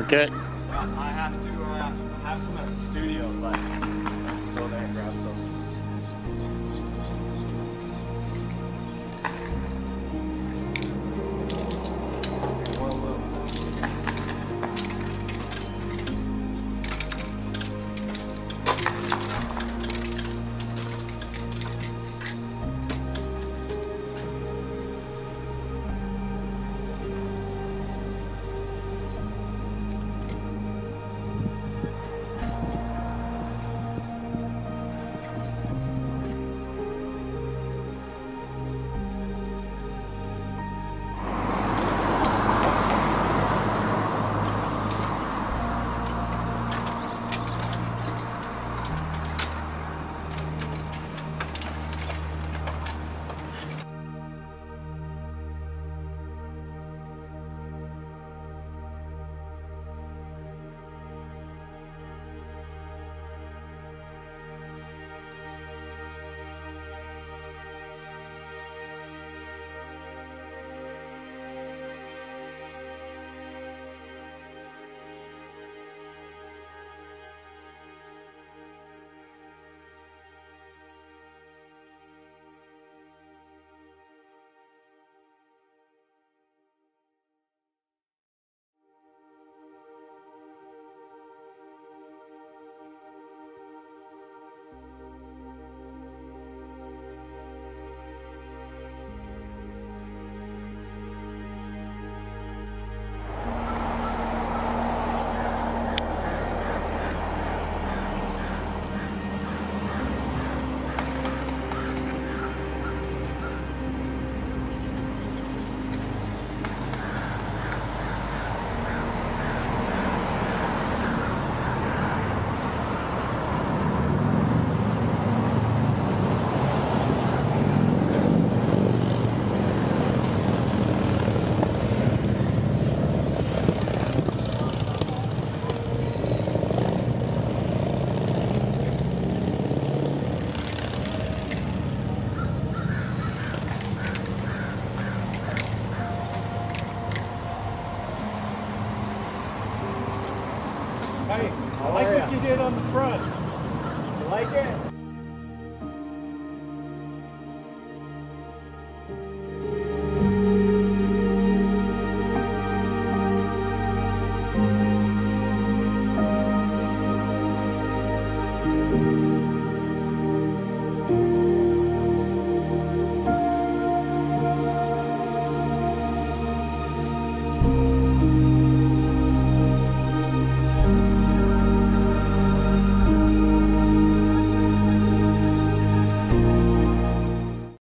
Okay. I have to uh, have some at the studio, but you did on the front. You like it?